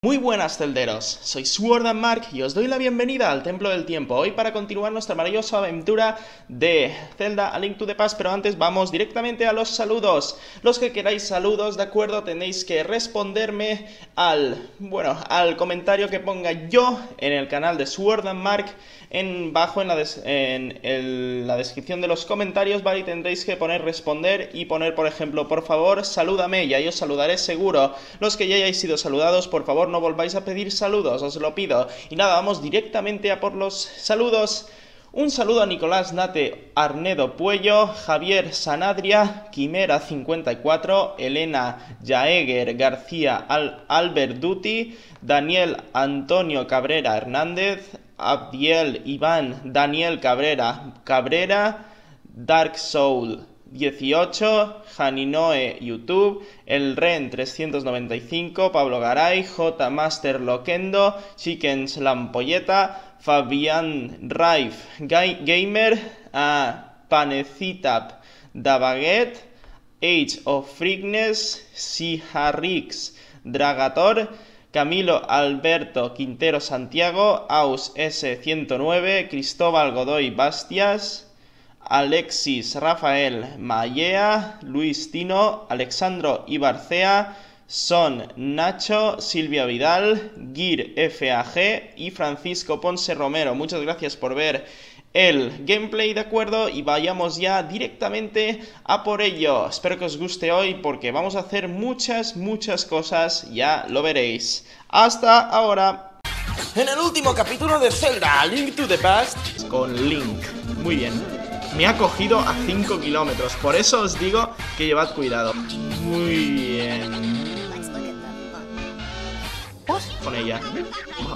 Muy buenas celderos, soy Sword Mark y os doy la bienvenida al Templo del Tiempo, hoy para continuar nuestra maravillosa aventura de Zelda A Link to the Past, pero antes vamos directamente a los saludos. Los que queráis saludos, de acuerdo, tenéis que responderme al, bueno, al comentario que ponga yo en el canal de Sword Mark en bajo en la, en la descripción de los comentarios, ¿vale? Tendréis que poner responder y poner, por ejemplo, por favor, salúdame, y ahí os saludaré seguro. Los que ya hayáis sido saludados, por favor, no volváis a pedir saludos, os lo pido. Y nada, vamos directamente a por los saludos. Un saludo a Nicolás Nate Arnedo Puello, Javier Sanadria, Quimera54, Elena Jaeger García Al Albert Duty, Daniel Antonio Cabrera Hernández, Abdiel Iván Daniel Cabrera Cabrera, Dark Soul 18, Janinoe YouTube, El Ren 395, Pablo Garay, J Master Loquendo, Chickens Lampolleta, Fabián Raif Gamer, Panecitap Davaget, Age of Freakness, Siharrix Dragator, Camilo Alberto Quintero Santiago, Aus S109, Cristóbal Godoy Bastias, Alexis Rafael Mayea, Luis Tino, Alexandro Ibarcea, Son Nacho, Silvia Vidal, Gir FAG y Francisco Ponce Romero. Muchas gracias por ver el gameplay, ¿de acuerdo? Y vayamos ya directamente a por ello. Espero que os guste hoy porque vamos a hacer muchas, muchas cosas, ya lo veréis. ¡Hasta ahora! En el último capítulo de Zelda, Link to the Past, con Link. Muy bien. Me ha cogido a 5 kilómetros, por eso os digo que llevad cuidado. Muy bien. Con ella.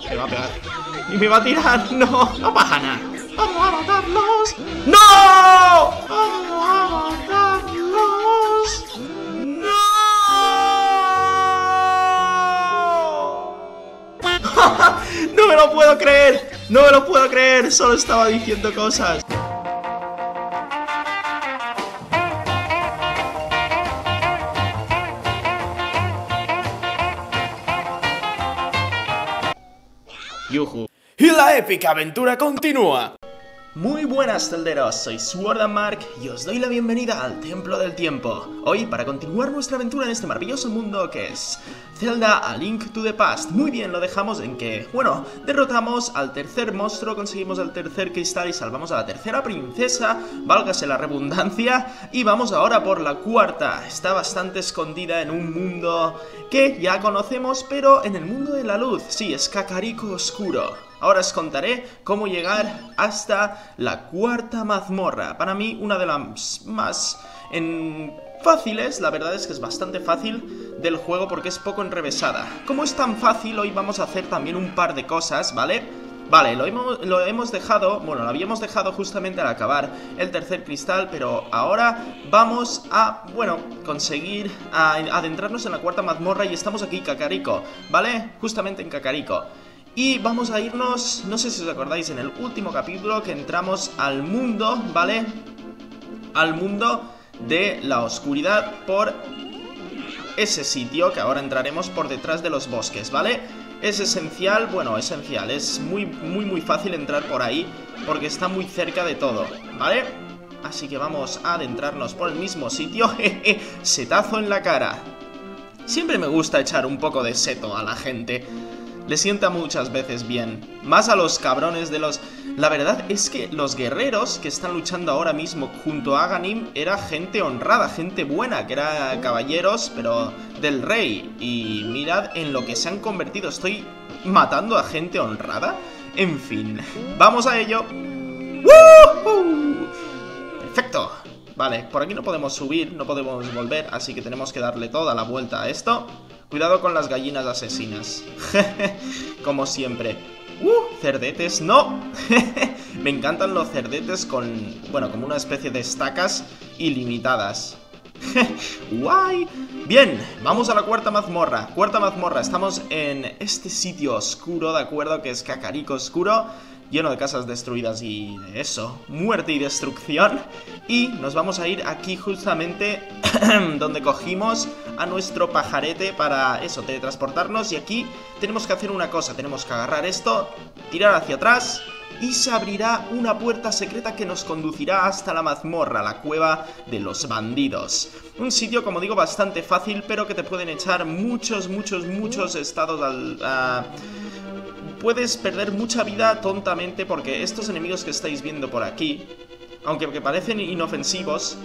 Me va a pegar. Y me va a tirar. No, no pasa nada. ¡Vamos a matarlos! ¡No! ¡Vamos a matarlos! ¡No! ¡No me lo puedo creer! ¡No me lo puedo creer! Solo estaba diciendo cosas. Yuhu. Y la épica aventura continúa. Muy buenas celderos, soy Sword Mark y os doy la bienvenida al Templo del Tiempo. Hoy para continuar nuestra aventura en este maravilloso mundo que es Zelda A Link to the Past. Muy bien, lo dejamos en que, bueno, derrotamos al tercer monstruo, conseguimos el tercer cristal y salvamos a la tercera princesa, válgase la redundancia, y vamos ahora por la cuarta. Está bastante escondida en un mundo que ya conocemos, pero en el mundo de la luz, sí, es Kakariko Oscuro. Ahora os contaré cómo llegar hasta la cuarta mazmorra. Para mí, una de las más fáciles, la verdad es que es bastante fácil del juego porque es poco enrevesada. Como es tan fácil, hoy vamos a hacer también un par de cosas, ¿vale? Vale, lo hemos, dejado, bueno, lo habíamos dejado justamente al acabar el tercer cristal, pero ahora vamos a, bueno, conseguir adentrarnos en la cuarta mazmorra y estamos aquí, Kakariko, ¿vale? Justamente en Kakariko. Y vamos a irnos, no sé si os acordáis, en el último capítulo que entramos al mundo, ¿vale? Al mundo de la oscuridad por ese sitio que ahora entraremos por detrás de los bosques, ¿vale? Es esencial, bueno, esencial, es muy, muy, muy fácil entrar por ahí porque está muy cerca de todo, ¿vale? Así que vamos a adentrarnos por el mismo sitio, jeje, setazo en la cara. Siempre me gusta echar un poco de seto a la gente le sienta muchas veces bien. Más a los cabrones de los... La verdad es que los guerreros que están luchando ahora mismo junto a Aganim era gente honrada, gente buena, que era caballeros, pero del rey. Y mirad en lo que se han convertido. Estoy matando a gente honrada. En fin, vamos a ello. Vale, por aquí no podemos subir, no podemos volver, así que tenemos que darle toda la vuelta a esto. Cuidado con las gallinas asesinas. Como siempre. ¡Uh! Cerdetes, no. Me encantan los cerdetes con, bueno, como una especie de estacas ilimitadas. ¡Guay! Bien, vamos a la cuarta mazmorra. Cuarta mazmorra, estamos en este sitio oscuro, ¿de acuerdo? Que es Cacarico Oscuro. Lleno de casas destruidas y eso, muerte y destrucción. Y nos vamos a ir aquí justamente donde cogimos a nuestro pajarete para eso, teletransportarnos. Y aquí tenemos que hacer una cosa, tenemos que agarrar esto, tirar hacia atrás y se abrirá una puerta secreta que nos conducirá hasta la mazmorra, la cueva de los bandidos. Un sitio, como digo, bastante fácil, pero que te pueden echar muchos, muchos, muchos estados al... Puedes perder mucha vida tontamente porque estos enemigos que estáis viendo por aquí, aunque parecen inofensivos,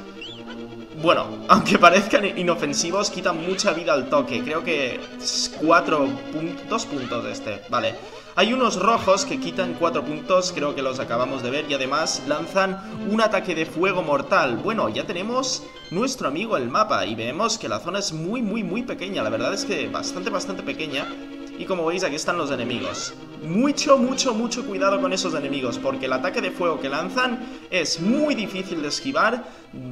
bueno, aunque parezcan inofensivos, quitan mucha vida al toque. Creo que 4 puntos, puntos de este. Vale. Hay unos rojos que quitan 4 puntos, creo que los acabamos de ver, y además lanzan un ataque de fuego mortal. Bueno, ya tenemos nuestro amigo el mapa, y vemos que la zona es muy, muy, muy pequeña. La verdad es que bastante, bastante pequeña. Y como veis, aquí están los enemigos. Mucho, mucho, mucho cuidado con esos enemigos, porque el ataque de fuego que lanzan es muy difícil de esquivar,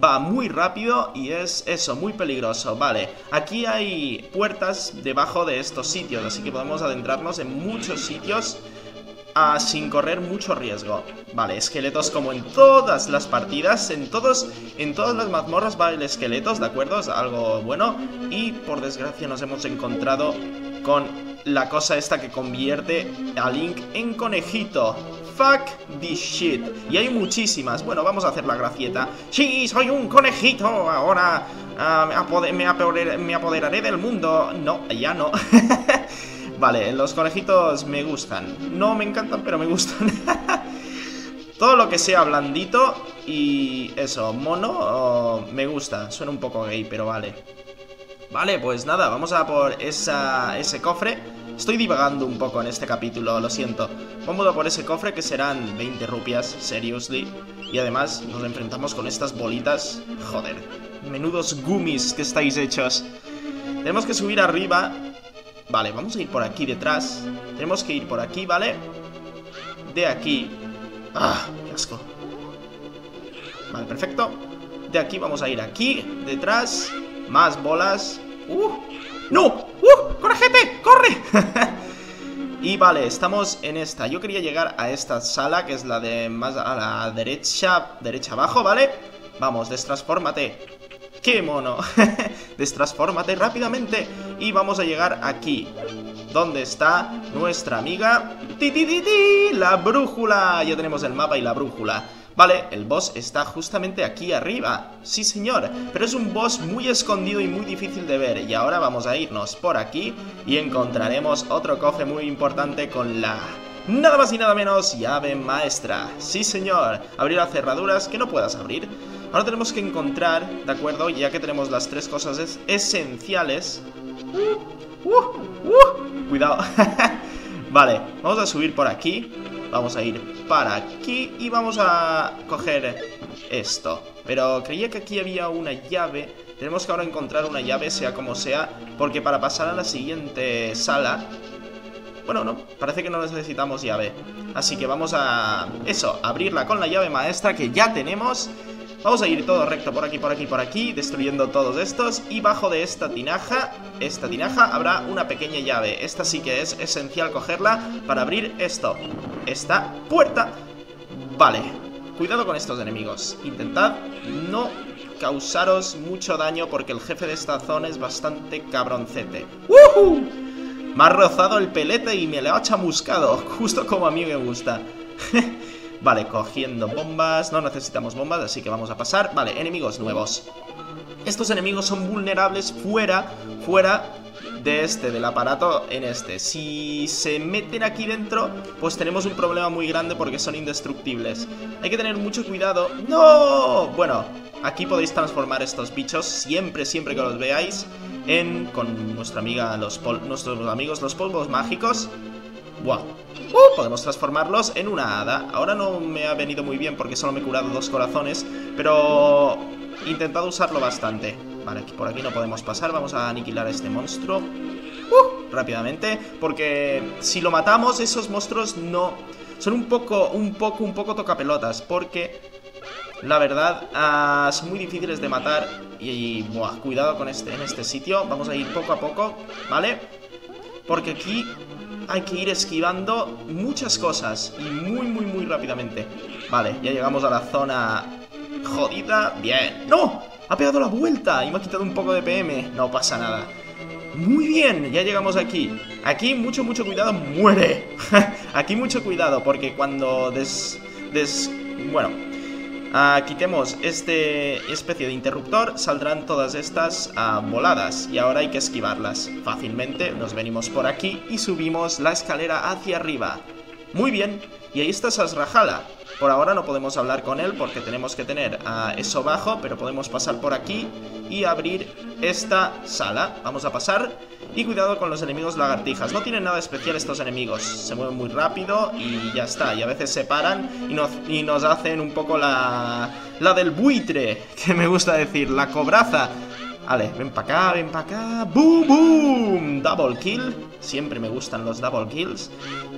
va muy rápido y es eso, muy peligroso. Vale, aquí hay puertas debajo de estos sitios, así que podemos adentrarnos en muchos sitios ah, sin correr mucho riesgo. Vale, esqueletos como en todas las partidas, en todos, en todas las mazmorras va el esqueletos, ¿de acuerdo? Es algo bueno. Y por desgracia nos hemos encontrado con la cosa esta que convierte a Link en conejito. Fuck this shit. Y hay muchísimas. Bueno, vamos a hacer la gracieta. Sí, soy un conejito. Ahora uh, me, apoderaré del mundo. No, ya no. vale, los conejitos me gustan. No me encantan, pero me gustan. Todo lo que sea blandito y eso, mono, me gusta. Suena un poco gay, pero vale. Vale, pues nada, vamos a por esa, ese cofre Estoy divagando un poco en este capítulo, lo siento Vamos a por ese cofre que serán 20 rupias, seriously Y además nos enfrentamos con estas bolitas Joder, menudos gummies que estáis hechos Tenemos que subir arriba Vale, vamos a ir por aquí detrás Tenemos que ir por aquí, ¿vale? De aquí Ah, qué asco Vale, perfecto De aquí vamos a ir aquí, detrás Más bolas ¡Uh! ¡No! ¡Uh! ¡Corajete! ¡Corre! y vale, estamos en esta Yo quería llegar a esta sala Que es la de más a la derecha Derecha abajo, ¿vale? Vamos, destransfórmate ¡Qué mono! destransfórmate rápidamente Y vamos a llegar aquí ¿Dónde está nuestra amiga? ¡Ti, ti, ti, ti! La brújula Ya tenemos el mapa y la brújula Vale, el boss está justamente aquí arriba. Sí, señor, pero es un boss muy escondido y muy difícil de ver. Y ahora vamos a irnos por aquí y encontraremos otro cofre muy importante con la... Nada más y nada menos, llave maestra. Sí, señor, abrir las cerraduras que no puedas abrir. Ahora tenemos que encontrar, ¿de acuerdo? Ya que tenemos las tres cosas esenciales... Uh, uh, uh, cuidado. vale, vamos a subir por aquí Vamos a ir para aquí y vamos a coger esto. Pero creía que aquí había una llave. Tenemos que ahora encontrar una llave, sea como sea, porque para pasar a la siguiente sala... Bueno, no, parece que no necesitamos llave. Así que vamos a... Eso, abrirla con la llave maestra que ya tenemos... Vamos a ir todo recto por aquí, por aquí, por aquí, destruyendo todos estos. Y bajo de esta tinaja, esta tinaja, habrá una pequeña llave. Esta sí que es esencial cogerla para abrir esto. Esta puerta. Vale. Cuidado con estos enemigos. Intentad no causaros mucho daño porque el jefe de esta zona es bastante cabroncete. ¡Woohoo! Me ha rozado el pelete y me lo ha chamuscado, justo como a mí me gusta. Vale, cogiendo bombas. No necesitamos bombas, así que vamos a pasar. Vale, enemigos nuevos. Estos enemigos son vulnerables fuera, fuera de este, del aparato en este. Si se meten aquí dentro, pues tenemos un problema muy grande porque son indestructibles. Hay que tener mucho cuidado. ¡No! Bueno, aquí podéis transformar estos bichos siempre, siempre que los veáis en, con nuestra amiga, los nuestros amigos los polvos mágicos. ¡Buah! Uh, podemos transformarlos en una hada. Ahora no me ha venido muy bien porque solo me he curado dos corazones, pero he intentado usarlo bastante. Vale, por aquí no podemos pasar. Vamos a aniquilar a este monstruo. Uh, rápidamente, porque si lo matamos, esos monstruos no... Son un poco, un poco, un poco tocapelotas, porque la verdad, ah, son muy difíciles de matar y, buah, cuidado con este, en este sitio. Vamos a ir poco a poco, ¿vale? Porque aquí hay que ir esquivando muchas cosas y muy, muy, muy rápidamente. Vale, ya llegamos a la zona jodida. Bien. ¡No! Ha pegado la vuelta y me ha quitado un poco de PM. No pasa nada. Muy bien, ya llegamos aquí. Aquí mucho, mucho cuidado. ¡Muere! aquí mucho cuidado porque cuando des... des bueno, uh, quitemos este especie de interruptor, saldrán todas estas uh, voladas y ahora hay que esquivarlas fácilmente. Nos venimos por aquí y subimos la escalera hacia arriba. Muy bien, y ahí está Sasrahala. Por ahora no podemos hablar con él porque tenemos que tener uh, eso bajo, pero podemos pasar por aquí y abrir esta sala. Vamos a pasar y cuidado con los enemigos lagartijas. No tienen nada especial estos enemigos. Se mueven muy rápido y ya está. Y a veces se paran y nos, hacen un poco la, la del buitre, que me gusta decir, la cobraza. Vale, ven para acá, ven para acá. ¡Boom, boom! Double kill. Siempre me gustan los double kills.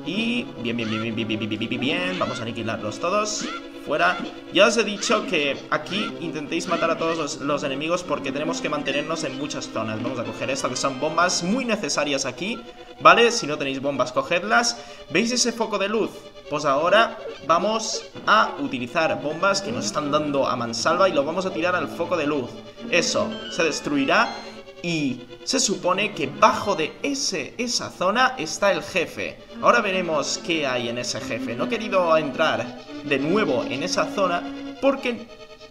Y bien, bien, bien, bien, bien, bien, bien. Vamos a aniquilarlos todos. Fuera. Ya os he dicho que aquí intentéis matar a todos los, enemigos porque tenemos que mantenernos en muchas zonas. Vamos a coger esto, que son bombas muy necesarias aquí. ¿Vale? Si no tenéis bombas, cogedlas. ¿Veis ese foco de luz? Pues ahora vamos a utilizar bombas que nos están dando a mansalva y lo vamos a tirar al foco de luz. Eso, se destruirá y se supone que bajo de ese, esa zona está el jefe. Ahora veremos qué hay en ese jefe. No he querido entrar de nuevo en esa zona porque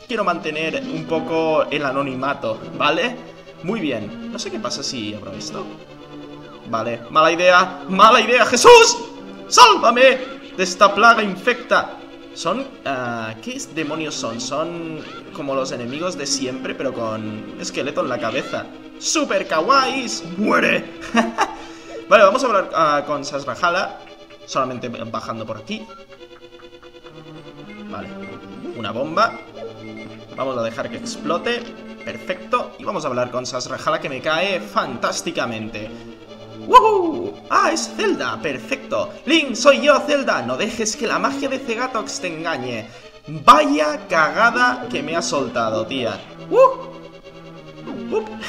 quiero mantener un poco el anonimato, ¿vale? Muy bien. No sé qué pasa si abro esto. Vale, mala idea, mala idea, Jesús. ¡Sálvame! de esta plaga infecta. Son... Uh, ¿Qué demonios son? Son como los enemigos de siempre, pero con esqueleto en la cabeza. ¡Super kawaiis! ¡Muere! vale, vamos a hablar uh, con Sasrahala. Solamente bajando por aquí. Vale. Una bomba. Vamos a dejar que explote. Perfecto. Y vamos a hablar con Sasrahala que me cae fantásticamente. ¡Woohoo! ¡Ah, es Zelda! ¡Perfecto! Link, soy yo, Zelda. No dejes que la magia de Cegatox te engañe. Vaya cagada que me ha soltado, tía. ¡Uh!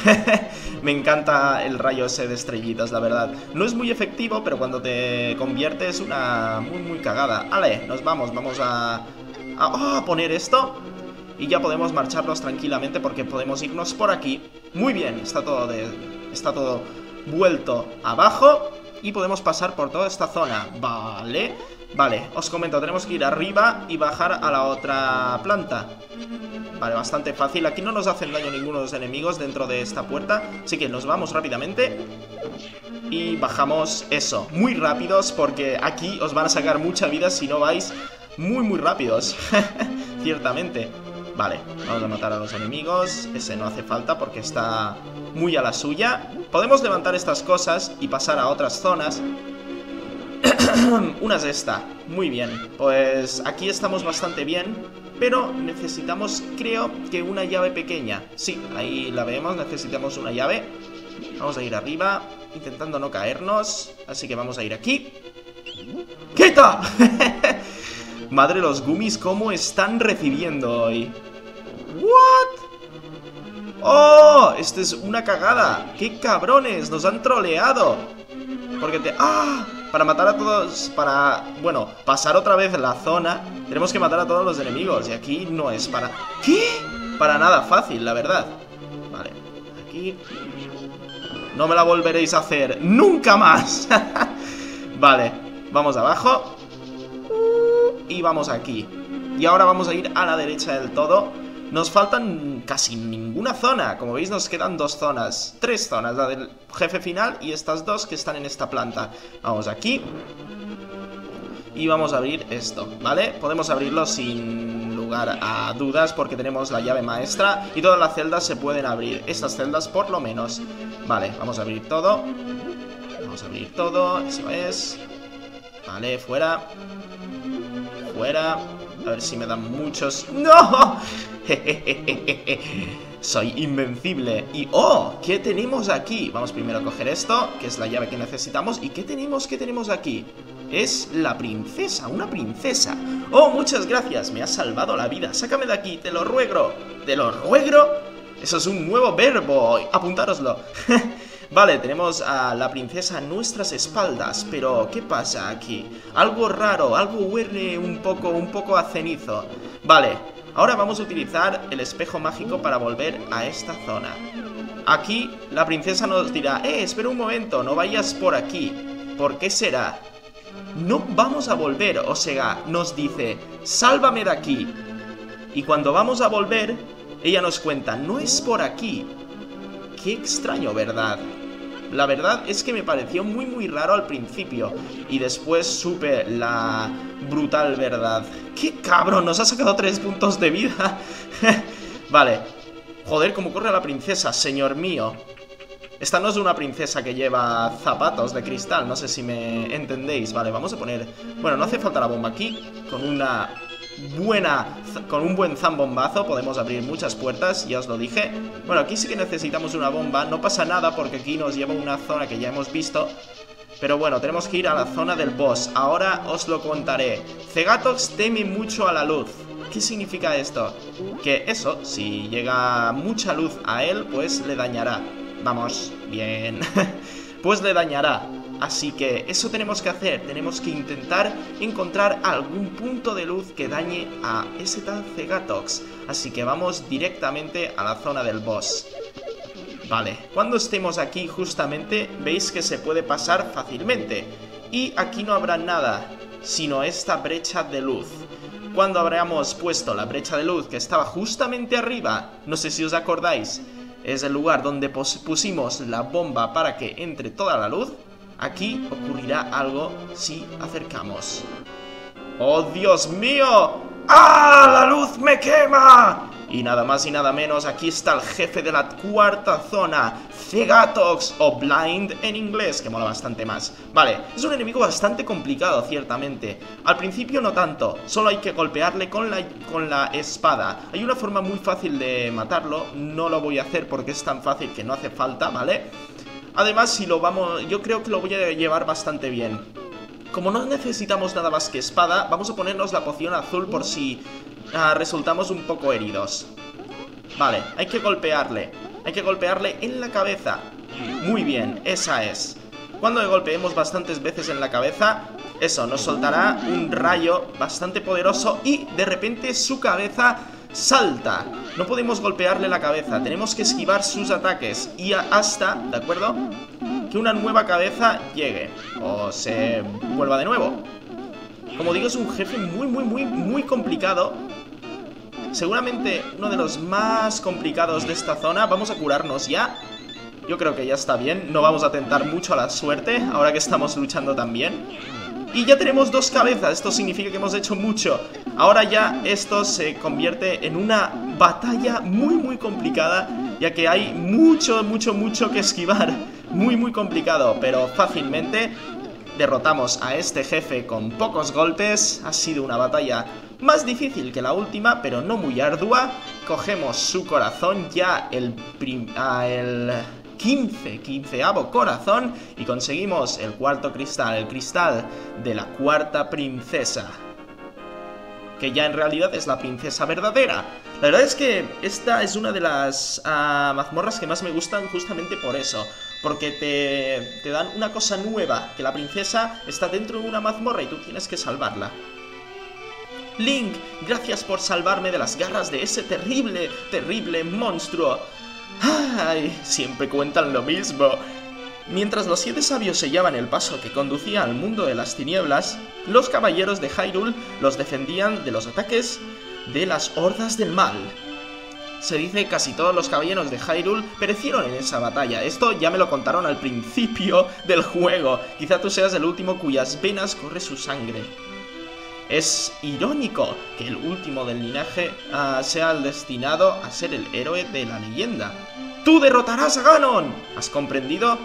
me encanta el rayo ese de estrellitas, la verdad. No es muy efectivo, pero cuando te convierte es una muy, muy cagada. Ale, nos vamos, vamos a, poner esto. Y ya podemos marcharnos tranquilamente porque podemos irnos por aquí. Muy bien, está todo de... Está todo vuelto abajo y podemos pasar por toda esta zona. Vale, vale, os comento, tenemos que ir arriba y bajar a la otra planta. Vale, bastante fácil. Aquí no nos hacen daño ninguno de los enemigos dentro de esta puerta. Así que nos vamos rápidamente. Y bajamos eso, muy rápidos, porque aquí os van a sacar mucha vida si no vais muy, muy rápidos. Ciertamente. Vale, vamos a matar a los enemigos. Ese no hace falta porque está muy a la suya. Podemos levantar estas cosas y pasar a otras zonas. Una es esta. Muy bien. Pues aquí estamos bastante bien. Pero necesitamos, creo, que una llave pequeña. Sí, ahí la vemos. Necesitamos una llave. Vamos a ir arriba, intentando no caernos. Así que vamos a ir aquí. ¡Quita! Madre los gummies, ¿cómo están recibiendo hoy? ¿What? ¡Oh! Esta es una cagada. ¡Qué cabrones! Nos han troleado. Porque te... ¡Ah! Para matar a todos... Para... Bueno, pasar otra vez la zona Tenemos que matar a todos los enemigos Y aquí no es para... ¿Qué? Para nada fácil, la verdad Vale, aquí... No me la volveréis a hacer ¡Nunca más! vale, vamos abajo Y vamos aquí Y ahora vamos a ir a la derecha del todo nos faltan casi ninguna zona. Como veis nos quedan dos zonas. Tres zonas. La del jefe final y estas dos que están en esta planta. Vamos aquí. Y vamos a abrir esto, ¿vale? Podemos abrirlo sin lugar a dudas porque tenemos la llave maestra y todas las celdas se pueden abrir. Estas celdas por lo menos. Vale, vamos a abrir todo. Vamos a abrir todo, eso es. Vale, fuera. Fuera. A ver si me dan muchos... ¡No! Soy invencible. Y ¡oh! ¿Qué tenemos aquí? Vamos primero a coger esto, que es la llave que necesitamos. ¿Y qué tenemos? ¿Qué tenemos aquí? Es la princesa, una princesa. ¡Oh, muchas gracias! Me has salvado la vida. Sácame de aquí, te lo ruego. ¿Te lo ruego? Eso es un nuevo verbo. Apuntároslo. Vale, tenemos a la princesa a nuestras espaldas, pero ¿qué pasa aquí? Algo raro, algo huele un poco, un poco a cenizo. Vale, ahora vamos a utilizar el espejo mágico para volver a esta zona. Aquí la princesa nos dirá, eh, espera un momento, no vayas por aquí. ¿Por qué será? No vamos a volver, o sea, nos dice, sálvame de aquí. Y cuando vamos a volver, ella nos cuenta, no es por aquí. Qué extraño, ¿verdad? La verdad es que me pareció muy muy raro al principio y después supe la brutal verdad. ¡Qué cabrón! Nos ha sacado tres puntos de vida. vale. Joder, cómo corre la princesa, señor mío. Esta no es una princesa que lleva zapatos de cristal, no sé si me entendéis. Vale, vamos a poner... Bueno, no hace falta la bomba aquí. Con una buena... Con un buen zambombazo podemos abrir muchas puertas, ya os lo dije. Bueno, aquí sí que necesitamos una bomba. No pasa nada porque aquí nos lleva una zona que ya hemos visto. Pero bueno, tenemos que ir a la zona del boss. Ahora os lo contaré. Cegatox teme mucho a la luz. ¿Qué significa esto? Que eso, si llega mucha luz a él, pues le dañará. Vamos, bien. pues le dañará. Así que eso tenemos que hacer, tenemos que intentar encontrar algún punto de luz que dañe a ese tal Cegatox. Así que vamos directamente a la zona del boss. Vale, cuando estemos aquí justamente veis que se puede pasar fácilmente. Y aquí no habrá nada, sino esta brecha de luz. Cuando habríamos puesto la brecha de luz que estaba justamente arriba, no sé si os acordáis, es el lugar donde pusimos la bomba para que entre toda la luz, aquí ocurrirá algo si acercamos. ¡Oh, Dios mío! ¡Ah! ¡La luz me quema! Y nada más y nada menos, aquí está el jefe de la cuarta zona, Cegatox o Blind en inglés, que mola bastante más. Vale, es un enemigo bastante complicado, ciertamente. Al principio no tanto, solo hay que golpearle con la, con la espada. Hay una forma muy fácil de matarlo, no lo voy a hacer porque es tan fácil que no hace falta, ¿vale? Además, si lo vamos, yo creo que lo voy a llevar bastante bien. Como no necesitamos nada más que espada, vamos a ponernos la poción azul por si ah, resultamos un poco heridos. Vale, hay que golpearle. Hay que golpearle en la cabeza. Muy bien, esa es. Cuando le golpeemos bastantes veces en la cabeza, eso, nos soltará un rayo bastante poderoso y de repente su cabeza salta. No podemos golpearle la cabeza, tenemos que esquivar sus ataques y hasta, ¿de acuerdo? Que una nueva cabeza llegue o se vuelva de nuevo. Como digo, es un jefe muy, muy, muy, muy complicado. Seguramente uno de los más complicados de esta zona. Vamos a curarnos ya. Yo creo que ya está bien. No vamos a tentar mucho a la suerte, ahora que estamos luchando también. Y ya tenemos dos cabezas, esto significa que hemos hecho mucho. Ahora ya esto se convierte en una batalla muy muy complicada, ya que hay mucho, mucho, mucho que esquivar. Muy muy complicado, pero fácilmente derrotamos a este jefe con pocos golpes. Ha sido una batalla más difícil que la última, pero no muy ardua. Cogemos su corazón ya el... El 15, 15 corazón y conseguimos el cuarto cristal, el cristal de la cuarta princesa. Que ya en realidad es la princesa verdadera. La verdad es que esta es una de las ah, mazmorras que más me gustan justamente por eso. Porque te, te dan una cosa nueva, que la princesa está dentro de una mazmorra y tú tienes que salvarla. Link, gracias por salvarme de las garras de ese terrible, terrible monstruo. ¡Ay! Siempre cuentan lo mismo. Mientras los siete sabios sellaban el paso que conducía al mundo de las tinieblas, los caballeros de Hyrule los defendían de los ataques de las hordas del mal. Se dice que casi todos los caballeros de Hyrule perecieron en esa batalla. Esto ya me lo contaron al principio del juego. Quizá tú seas el último cuyas venas corre su sangre. Es irónico que el último del linaje ah, sea el destinado a ser el héroe de la leyenda. ¡Tú derrotarás a Ganon! ¿Has comprendido?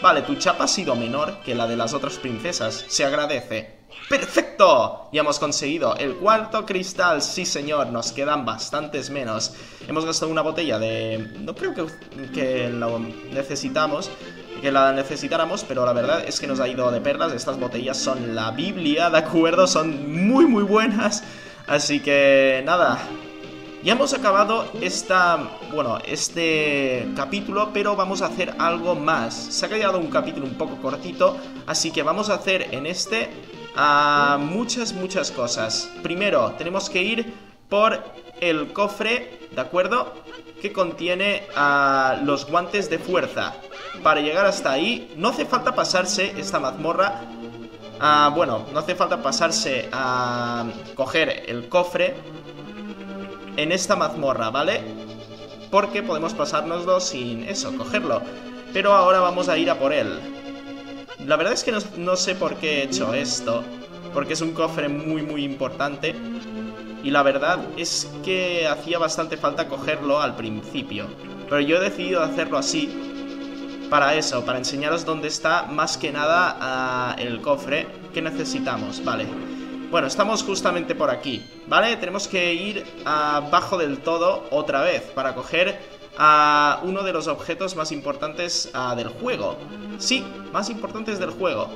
Vale, tu chapa ha sido menor que la de las otras princesas. Se agradece. ¡Perfecto! Ya hemos conseguido el cuarto cristal, sí señor, nos quedan bastantes menos. Hemos gastado una botella de... no creo que, que lo necesitamos, que la necesitáramos, pero la verdad es que nos ha ido de perlas. Estas botellas son la Biblia, ¿de acuerdo? Son muy, muy buenas. Así que nada, Ya hemos acabado esta, bueno, este capítulo, pero vamos a hacer algo más. Se ha quedado un capítulo un poco cortito, así que vamos a hacer en este uh, muchas, muchas cosas. Primero, tenemos que ir por el cofre, ¿de acuerdo? Que contiene uh, los guantes de fuerza. Para llegar hasta ahí, no hace falta pasarse esta mazmorra. Uh, bueno, no hace falta pasarse a coger el cofre en esta mazmorra, ¿vale? Porque podemos pasárnoslo sin eso, cogerlo. Pero ahora vamos a ir a por él. La verdad es que no, sé por qué he hecho esto. Porque es un cofre muy, muy importante. Y la verdad es que hacía bastante falta cogerlo al principio. Pero yo he decidido hacerlo así para eso, para enseñaros dónde está más que nada el cofre que necesitamos. Vale, bueno, estamos justamente por aquí, ¿vale? Tenemos que ir abajo del todo otra vez para coger a uno de los objetos más importantes del juego. Sí, más importantes del juego.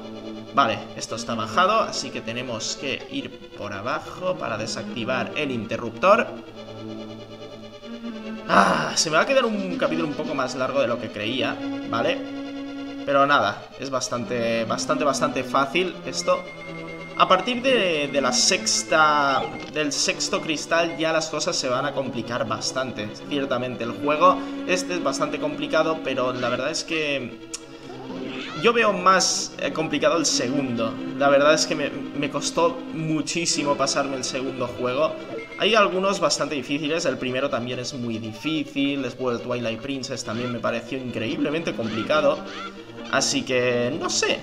Vale, esto está bajado, así que tenemos que ir por abajo para desactivar el interruptor. Ah, se me va a quedar un capítulo un poco más largo de lo que creía, ¿vale? Pero nada, es bastante, bastante, bastante fácil esto. A partir de, la sexta, del sexto cristal ya las cosas se van a complicar bastante. Ciertamente el juego este es bastante complicado, pero la verdad es que yo veo más eh, complicado el segundo. La verdad es que me, me, costó muchísimo pasarme el segundo juego. Hay algunos bastante difíciles, el primero también es muy difícil, después Twilight Princess también me pareció increíblemente complicado. Así que, no sé,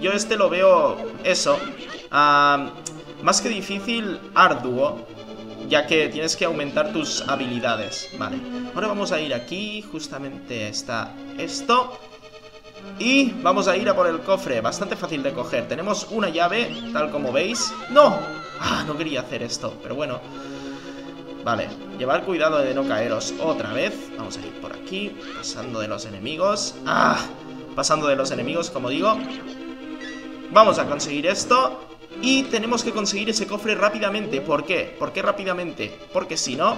yo este lo veo eso, más que difícil, arduo, ya que tienes que aumentar tus habilidades. Vale, ahora vamos a ir aquí, justamente está esto. Y vamos a ir a por el cofre, bastante fácil de coger. Tenemos una llave, tal como veis. ¡No! Ah, no quería hacer esto, pero bueno. Vale, llevar cuidado de no caeros otra vez. Vamos a ir por aquí, pasando de los enemigos. ¡Ah! Pasando de los enemigos, como digo. Vamos a conseguir esto y tenemos que conseguir ese cofre rápidamente. ¿Por qué? ¿Por qué rápidamente? Porque si no...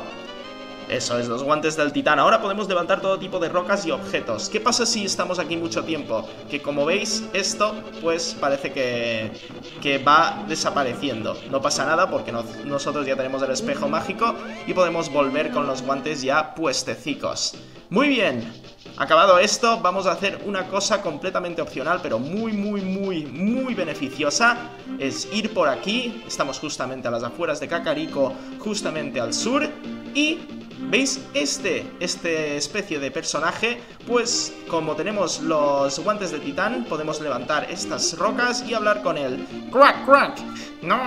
Eso es, los guantes del titán. Ahora podemos levantar todo tipo de rocas y objetos. ¿Qué pasa si estamos aquí mucho tiempo? Que como veis, esto pues parece que, que va desapareciendo. No pasa nada porque nosotros ya tenemos el espejo mágico y podemos volver con los guantes ya puestecicos. Muy bien, Acabado esto, vamos a hacer una cosa completamente opcional, pero muy, muy, muy, muy beneficiosa. Es ir por aquí, estamos justamente a las afueras de Kakariko, justamente al sur, y ¿Veis? Este, este especie de personaje, pues como tenemos los guantes de titán, podemos levantar estas rocas y hablar con él. ¡Crack, crack! No,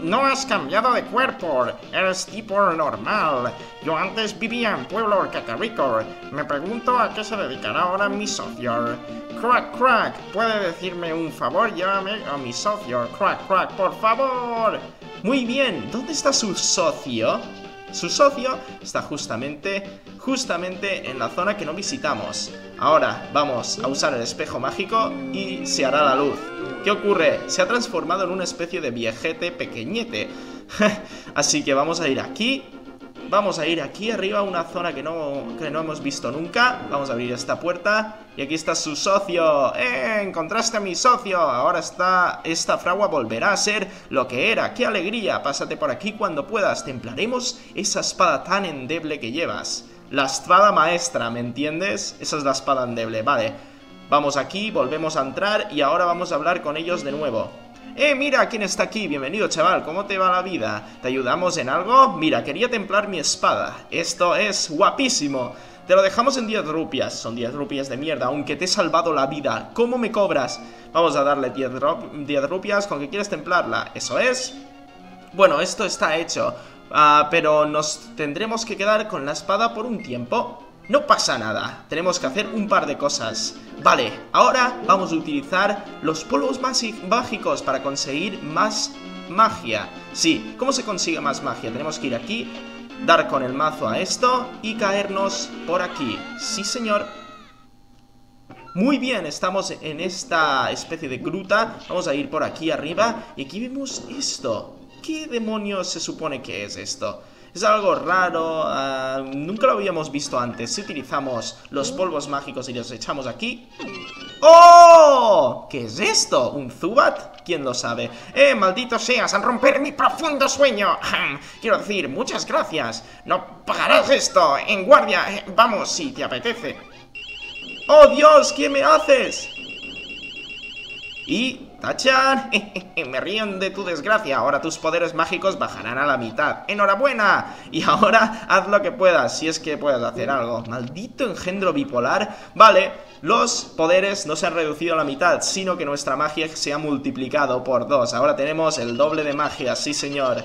no has cambiado de cuerpo, eres tipo normal. Yo antes vivía en Pueblo Cacarico. Me pregunto a qué se dedicará ahora mi socio. Crack, crack, ¿puede decirme un favor? Llévame a mi socio. Crack, crack, por favor. Muy bien, ¿dónde está su socio? Su socio está justamente, justamente en la zona que no visitamos. Ahora vamos a usar el espejo mágico y se hará la luz. ¿Qué ocurre? Se ha transformado en una especie de viejete pequeñete. Así que vamos a ir aquí Vamos a ir aquí arriba una zona que no, que no hemos visto nunca. Vamos a abrir esta puerta. Y aquí está su socio. ¡Eh! Encontraste a mi socio. Ahora está... Esta fragua volverá a ser lo que era. ¡Qué alegría! Pásate por aquí cuando puedas. Templaremos esa espada tan endeble que llevas. La espada maestra, ¿me entiendes? Esa es la espada endeble. Vale. Vamos aquí, volvemos a entrar y ahora vamos a hablar con ellos de nuevo. ¡Eh, mira quién está aquí! Bienvenido, chaval, ¿cómo te va la vida? ¿Te ayudamos en algo? Mira, quería templar mi espada. Esto es guapísimo. Te lo dejamos en 10 rupias. Son 10 rupias de mierda, aunque te he salvado la vida. ¿Cómo me cobras? Vamos a darle 10, 10 rupias con que quieres templarla. ¿Eso es? Bueno, esto está hecho. Uh, pero nos tendremos que quedar con la espada por un tiempo. No pasa nada, tenemos que hacer un par de cosas. Vale, ahora vamos a utilizar los polvos mágicos para conseguir más magia. Sí, ¿cómo se consigue más magia? Tenemos que ir aquí, dar con el mazo a esto y caernos por aquí. Sí, señor. Muy bien, estamos en esta especie de gruta. Vamos a ir por aquí arriba y aquí vemos esto. ¿Qué demonios se supone que es esto? Es algo raro, ah, nunca lo habíamos visto antes. Si utilizamos los polvos mágicos y los echamos aquí... ¡Oh! ¿Qué es esto? ¿Un Zubat? ¿Quién lo sabe? ¡Eh, maldito seas! ¡Al romper mi profundo sueño! Quiero decir, muchas gracias. No pagarás esto. En guardia. Eh, vamos, si te apetece. ¡Oh, Dios! ¿Qué me haces? Y ¡Tachan! Me ríen de tu desgracia. Ahora tus poderes mágicos bajarán a la mitad. ¡Enhorabuena! Y ahora haz lo que puedas, si es que puedes hacer algo. Maldito engendro bipolar. Vale, los poderes no se han reducido a la mitad, sino que nuestra magia se ha multiplicado por dos. Ahora tenemos el doble de magia, sí señor.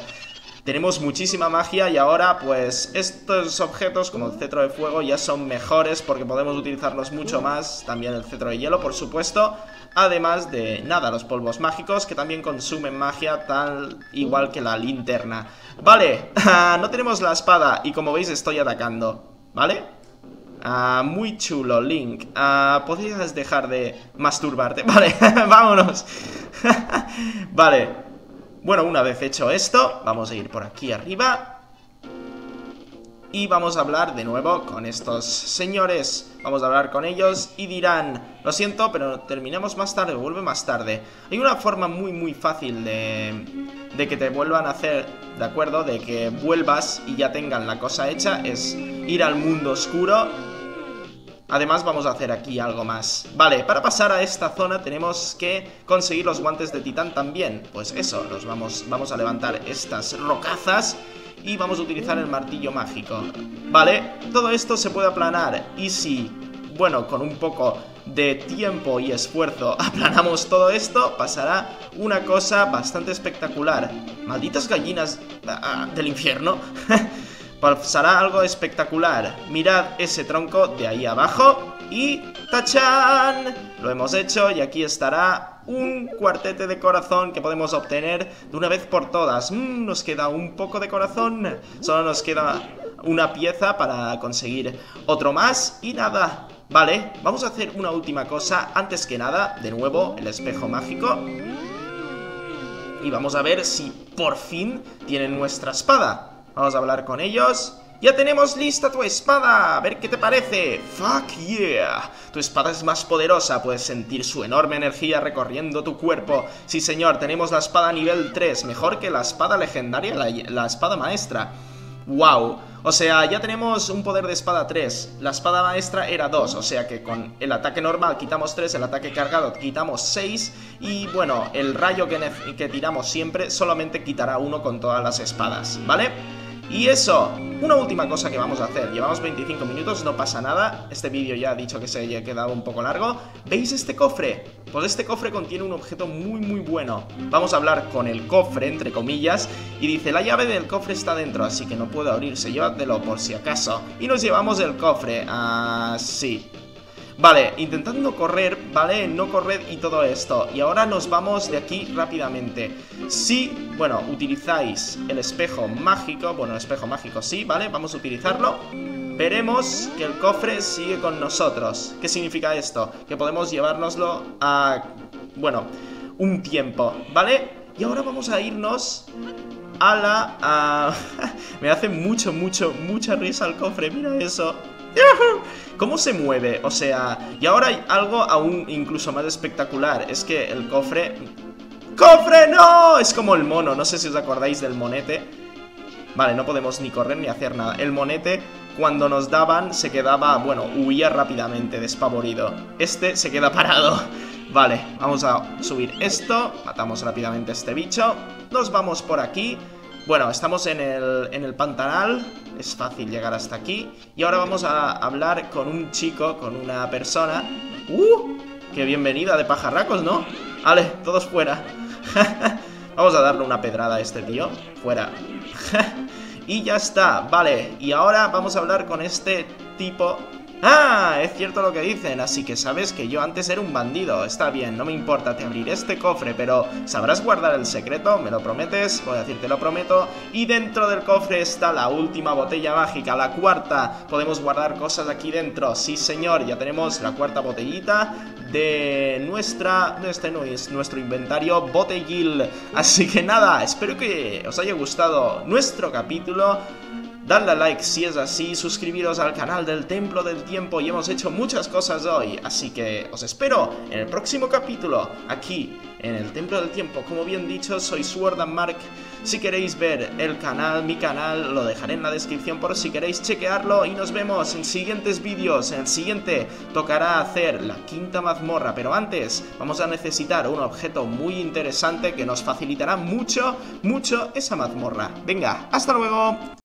Tenemos muchísima magia y ahora pues estos objetos como el cetro de fuego ya son mejores porque podemos utilizarlos mucho más. También el cetro de hielo, por supuesto. Además de, nada, los polvos mágicos que también consumen magia tal igual que la linterna. Vale, no tenemos la espada y como veis estoy atacando, ¿vale? Ah, muy chulo, Link. Ah, ¿Podrías dejar de masturbarte? Vale, vámonos. vale, bueno, una vez hecho esto, vamos a ir por aquí arriba y vamos a hablar de nuevo con estos señores. Vamos a hablar con ellos y dirán, lo siento, pero terminamos más tarde, vuelve más tarde. Hay una forma muy muy fácil de, de que te vuelvan a hacer, ¿de acuerdo? De que vuelvas y ya tengan la cosa hecha, es ir al mundo oscuro Además vamos a hacer aquí algo más. Vale, para pasar a esta zona tenemos que conseguir los guantes de titán también. Pues eso, vamos, vamos a levantar estas rocazas Y vamos a utilizar el martillo mágico. Vale, todo esto se puede aplanar Y si, bueno, con un poco de tiempo y esfuerzo aplanamos todo esto Pasará una cosa bastante espectacular. Malditas gallinas ah, del infierno pasará algo espectacular. Mirad ese tronco de ahí abajo y ¡tachán! Lo hemos hecho y aquí estará un cuartete de corazón que podemos obtener de una vez por todas. Mm, nos queda un poco de corazón, solo nos queda una pieza para conseguir otro más y nada. Vale, vamos a hacer una última cosa. Antes que nada, de nuevo, el espejo mágico. Y vamos a ver si por fin tienen nuestra espada. Vamos a hablar con ellos. ¡Ya tenemos lista tu espada! A ver qué te parece. ¡Fuck yeah! Tu espada es más poderosa, puedes sentir su enorme energía recorriendo tu cuerpo. Sí señor, tenemos la espada nivel 3, mejor que la espada legendaria, la, espada maestra. ¡Wow! O sea, ya tenemos un poder de espada 3. La espada maestra era 2, o sea que con el ataque normal quitamos 3, el ataque cargado quitamos 6 y bueno, el rayo que, que tiramos siempre solamente quitará 1 con todas las espadas, ¿vale? Y eso, una última cosa que vamos a hacer. Llevamos 25 minutos, no pasa nada. Este vídeo ya ha dicho que se haya quedado un poco largo. ¿Veis este cofre? Pues este cofre contiene un objeto muy muy bueno. Vamos a hablar con el cofre, entre comillas, y dice, la llave del cofre está dentro, así que no puede abrirse, llévatelo por si acaso. Y nos llevamos el cofre, así. Ah, Vale, intentando correr, ¿vale? No correr y todo esto Y ahora nos vamos de aquí rápidamente Si, bueno, utilizáis el espejo mágico Bueno, el espejo mágico sí, ¿vale? Vamos a utilizarlo Veremos que el cofre sigue con nosotros ¿Qué significa esto? Que podemos llevárnoslo a... Bueno, un tiempo, ¿vale? Y ahora vamos a irnos a la... Me hace mucho, mucho, mucha risa el cofre, mira eso ¿Cómo se mueve? O sea, y ahora hay algo aún incluso más espectacular. Es que el cofre... ¡Cofre, no! Es como el mono, no sé si os acordáis del monete. Vale, no podemos ni correr ni hacer nada. El monete, cuando nos daban, se quedaba, bueno, huía rápidamente, despavorido. Este se queda parado. Vale, vamos a subir esto. Matamos rápidamente a este bicho. Nos vamos por aquí. Bueno, estamos en el, en el pantanal, es fácil llegar hasta aquí. Y ahora vamos a hablar con un chico, con una persona. ¡Uh! ¡Qué bienvenida de pajarracos, ¿no? Vale, todos fuera. vamos a darle una pedrada a este tío. Fuera. y ya está, vale. Y ahora vamos a hablar con este tipo ¡Ah! Es cierto lo que dicen, así que sabes que yo antes era un bandido. Está bien, no me importa, te abriré este cofre, pero ¿sabrás guardar el secreto? ¿Me lo prometes? Voy a decir, te lo prometo. Y dentro del cofre está la última botella mágica, la cuarta. Podemos guardar cosas aquí dentro. Sí, señor, ya tenemos la cuarta botellita de nuestra, este no es nuestro inventario Botellil. Así que nada, espero que os haya gustado nuestro capítulo. Dadle a like si es así, suscribiros al canal del Templo del Tiempo y hemos hecho muchas cosas hoy, así que os espero en el próximo capítulo, aquí en el Templo del Tiempo. Como bien dicho, soy Sword Mark. Si queréis ver el canal, mi canal, lo dejaré en la descripción por si queréis chequearlo y nos vemos en siguientes vídeos. En el siguiente tocará hacer la quinta mazmorra, pero antes vamos a necesitar un objeto muy interesante que nos facilitará mucho, mucho esa mazmorra. Venga, hasta luego.